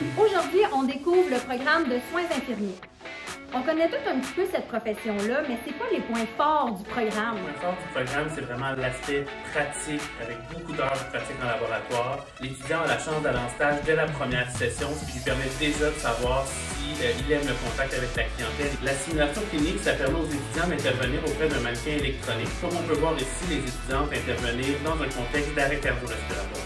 Aujourd'hui, on découvre le programme de soins infirmiers. On connaît tout un petit peu cette profession-là, mais c'est quoi les points forts du programme? Le point fort du programme, c'est vraiment l'aspect pratique, avec beaucoup d'heures de pratique en laboratoire. L'étudiant a la chance d'aller en stage dès la première session, ce qui lui permet déjà de savoir s'il euh, aime le contact avec la clientèle. La simulation clinique, ça permet aux étudiants d'intervenir auprès d'un mannequin électronique. Comme on peut voir ici, les étudiants intervenir dans un contexte d'arrêt cardio-respiratoire.